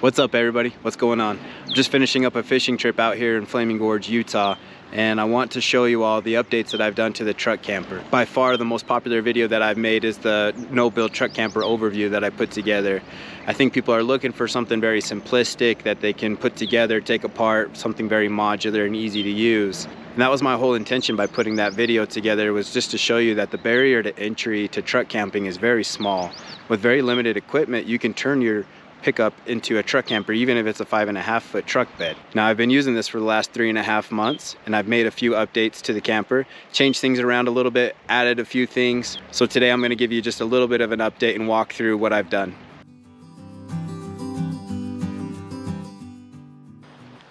What's up everybody? What's going on? I'm just finishing up a fishing trip out here in Flaming Gorge, Utah and I want to show you all the updates that I've done to the truck camper. By far the most popular video that I've made is the no-build truck camper overview that I put together. I think people are looking for something very simplistic that they can put together, take apart, something very modular and easy to use. And that was my whole intention by putting that video together was just to show you that the barrier to entry to truck camping is very small. With very limited equipment, you can turn your pickup into a truck camper, even if it's a five and a half foot truck bed. Now I've been using this for the last three and a half months and I've made a few updates to the camper, changed things around a little bit, added a few things. So today I'm gonna give you just a little bit of an update and walk through what I've done.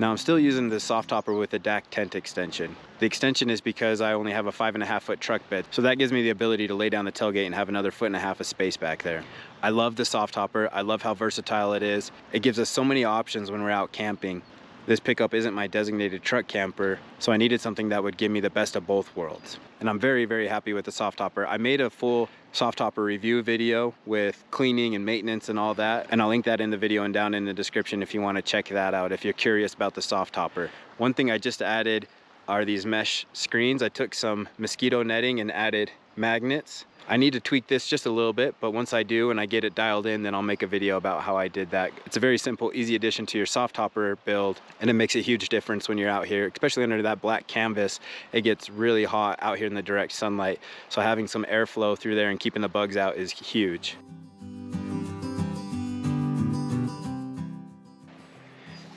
Now I'm still using the soft topper with the DAC tent extension. The extension is because I only have a five and a half foot truck bed. So that gives me the ability to lay down the tailgate and have another foot and a half of space back there. I love the soft topper. I love how versatile it is. It gives us so many options when we're out camping. This pickup isn't my designated truck camper, so I needed something that would give me the best of both worlds. And I'm very, very happy with the soft topper. I made a full soft topper review video with cleaning and maintenance and all that, and I'll link that in the video and down in the description if you wanna check that out, if you're curious about the soft topper. One thing I just added are these mesh screens. I took some mosquito netting and added magnets I need to tweak this just a little bit, but once I do and I get it dialed in, then I'll make a video about how I did that. It's a very simple, easy addition to your soft topper build, and it makes a huge difference when you're out here, especially under that black canvas. It gets really hot out here in the direct sunlight. So having some airflow through there and keeping the bugs out is huge.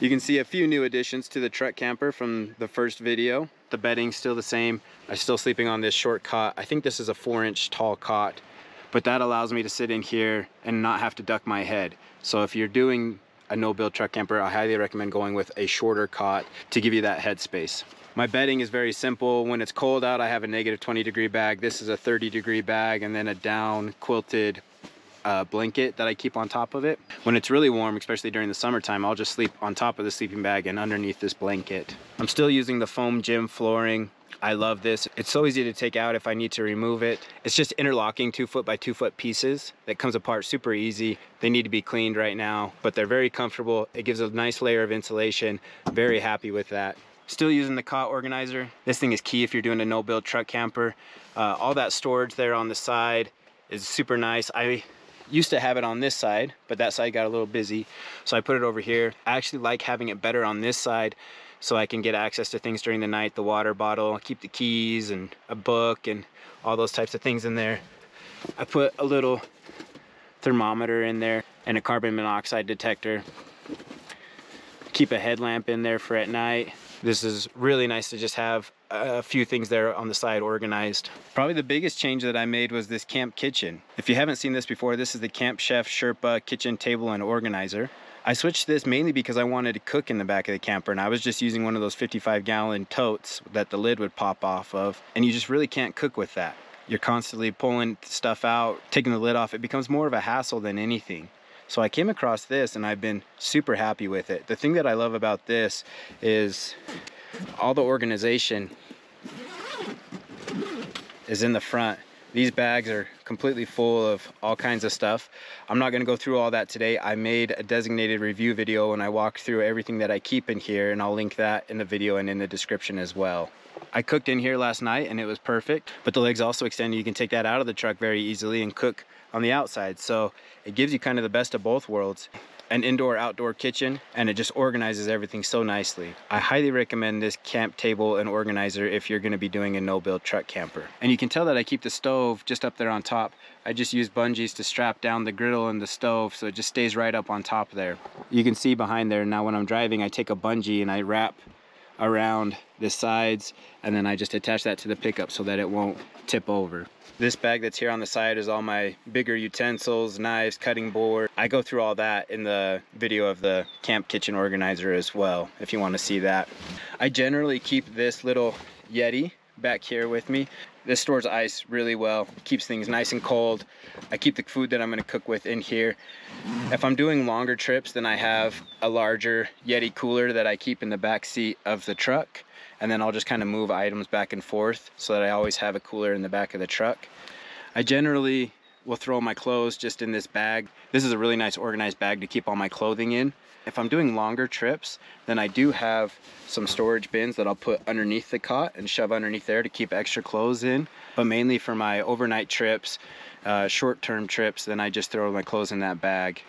You can see a few new additions to the truck camper from the first video. The bedding's still the same. I'm still sleeping on this short cot. I think this is a four inch tall cot, but that allows me to sit in here and not have to duck my head. So if you're doing a no-build truck camper, I highly recommend going with a shorter cot to give you that head space. My bedding is very simple. When it's cold out, I have a negative 20 degree bag. This is a 30 degree bag and then a down quilted uh, blanket that I keep on top of it. When it's really warm, especially during the summertime, I'll just sleep on top of the sleeping bag and underneath this blanket. I'm still using the foam gym flooring. I love this. It's so easy to take out if I need to remove it. It's just interlocking two foot by two foot pieces that comes apart super easy. They need to be cleaned right now, but they're very comfortable. It gives a nice layer of insulation. Very happy with that. Still using the cot organizer. This thing is key if you're doing a no-build truck camper. Uh, all that storage there on the side is super nice. I used to have it on this side, but that side got a little busy. So I put it over here. I actually like having it better on this side so I can get access to things during the night, the water bottle, keep the keys and a book and all those types of things in there. I put a little thermometer in there and a carbon monoxide detector. Keep a headlamp in there for at night. This is really nice to just have a few things there on the side organized. Probably the biggest change that I made was this camp kitchen. If you haven't seen this before, this is the Camp Chef Sherpa kitchen table and organizer. I switched this mainly because I wanted to cook in the back of the camper and I was just using one of those 55 gallon totes that the lid would pop off of and you just really can't cook with that. You're constantly pulling stuff out, taking the lid off. It becomes more of a hassle than anything. So I came across this and I've been super happy with it. The thing that I love about this is all the organization is in the front. These bags are completely full of all kinds of stuff. I'm not gonna go through all that today. I made a designated review video and I walked through everything that I keep in here and I'll link that in the video and in the description as well. I cooked in here last night and it was perfect, but the legs also extend. You can take that out of the truck very easily and cook on the outside. So it gives you kind of the best of both worlds an indoor outdoor kitchen and it just organizes everything so nicely. I highly recommend this camp table and organizer if you're gonna be doing a no-build truck camper. And you can tell that I keep the stove just up there on top. I just use bungees to strap down the griddle and the stove so it just stays right up on top there. You can see behind there now when I'm driving I take a bungee and I wrap around the sides and then I just attach that to the pickup so that it won't tip over. This bag that's here on the side is all my bigger utensils, knives, cutting board. I go through all that in the video of the camp kitchen organizer as well, if you want to see that. I generally keep this little Yeti back here with me. This stores ice really well, keeps things nice and cold. I keep the food that I'm gonna cook with in here. If I'm doing longer trips, then I have a larger Yeti cooler that I keep in the back seat of the truck and then I'll just kind of move items back and forth so that I always have a cooler in the back of the truck. I generally will throw my clothes just in this bag. This is a really nice organized bag to keep all my clothing in. If I'm doing longer trips, then I do have some storage bins that I'll put underneath the cot and shove underneath there to keep extra clothes in. But mainly for my overnight trips, uh, short-term trips, then I just throw my clothes in that bag.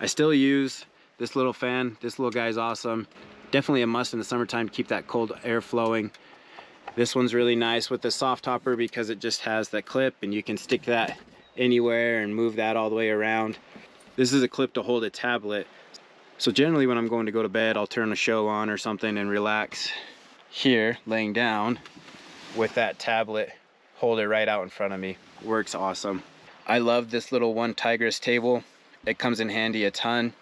I still use this little fan. This little guy is awesome. Definitely a must in the summertime to keep that cold air flowing. This one's really nice with the soft topper because it just has that clip and you can stick that anywhere and move that all the way around. This is a clip to hold a tablet. So generally when I'm going to go to bed, I'll turn a show on or something and relax here, laying down with that tablet, hold it right out in front of me. Works awesome. I love this little one Tigris table. It comes in handy a ton.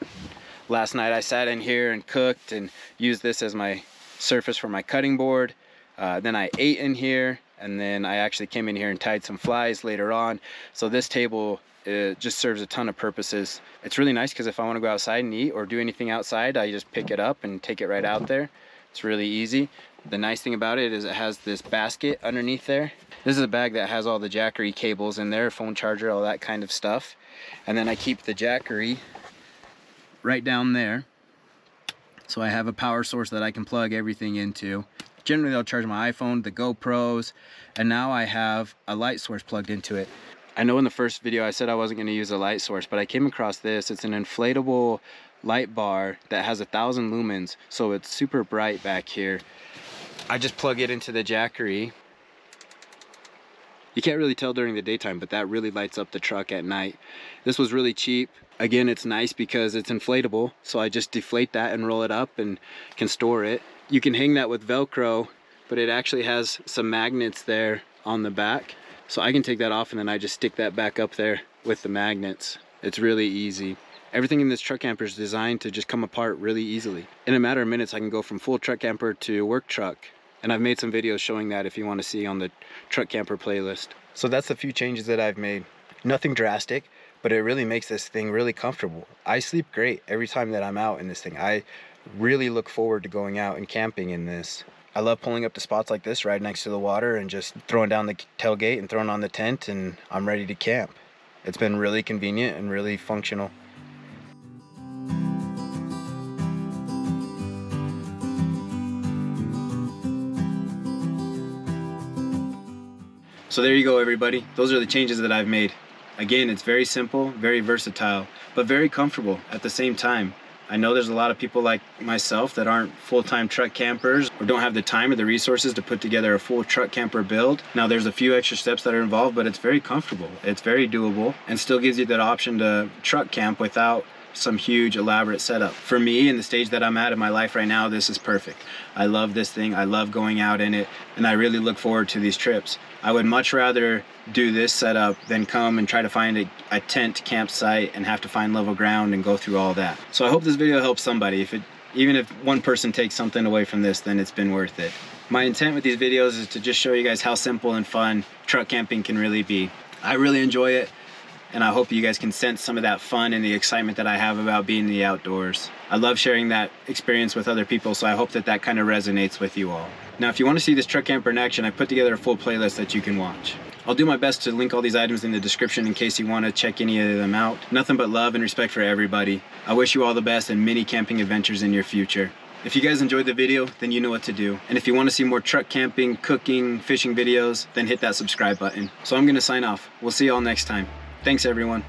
Last night I sat in here and cooked and used this as my surface for my cutting board. Uh, then I ate in here and then I actually came in here and tied some flies later on. So this table it just serves a ton of purposes. It's really nice because if I want to go outside and eat or do anything outside, I just pick it up and take it right out there. It's really easy. The nice thing about it is it has this basket underneath there. This is a bag that has all the Jackery cables in there, phone charger, all that kind of stuff. And then I keep the Jackery right down there. So I have a power source that I can plug everything into generally I'll charge my iPhone, the GoPros, and now I have a light source plugged into it. I know in the first video I said I wasn't going to use a light source, but I came across this. It's an inflatable light bar that has a thousand lumens, so it's super bright back here. I just plug it into the Jackery. You can't really tell during the daytime, but that really lights up the truck at night. This was really cheap. Again, it's nice because it's inflatable, so I just deflate that and roll it up and can store it you can hang that with Velcro, but it actually has some magnets there on the back. So I can take that off and then I just stick that back up there with the magnets. It's really easy. Everything in this truck camper is designed to just come apart really easily. In a matter of minutes, I can go from full truck camper to work truck. And I've made some videos showing that if you want to see on the truck camper playlist. So that's the few changes that I've made. Nothing drastic, but it really makes this thing really comfortable. I sleep great every time that I'm out in this thing. I really look forward to going out and camping in this. I love pulling up to spots like this right next to the water and just throwing down the tailgate and throwing on the tent and I'm ready to camp. It's been really convenient and really functional. So there you go everybody. Those are the changes that I've made. Again, it's very simple, very versatile, but very comfortable at the same time. I know there's a lot of people like myself that aren't full-time truck campers or don't have the time or the resources to put together a full truck camper build. Now there's a few extra steps that are involved, but it's very comfortable. It's very doable and still gives you that option to truck camp without some huge elaborate setup. For me, in the stage that I'm at in my life right now, this is perfect. I love this thing. I love going out in it, and I really look forward to these trips. I would much rather do this setup than come and try to find a, a tent campsite and have to find level ground and go through all that. So I hope this video helps somebody. If it, even if one person takes something away from this, then it's been worth it. My intent with these videos is to just show you guys how simple and fun truck camping can really be. I really enjoy it and I hope you guys can sense some of that fun and the excitement that I have about being in the outdoors. I love sharing that experience with other people, so I hope that that kind of resonates with you all. Now, if you want to see this truck camper in action, I put together a full playlist that you can watch. I'll do my best to link all these items in the description in case you want to check any of them out. Nothing but love and respect for everybody. I wish you all the best and many camping adventures in your future. If you guys enjoyed the video, then you know what to do. And if you want to see more truck camping, cooking, fishing videos, then hit that subscribe button. So I'm going to sign off. We'll see you all next time. Thanks, everyone.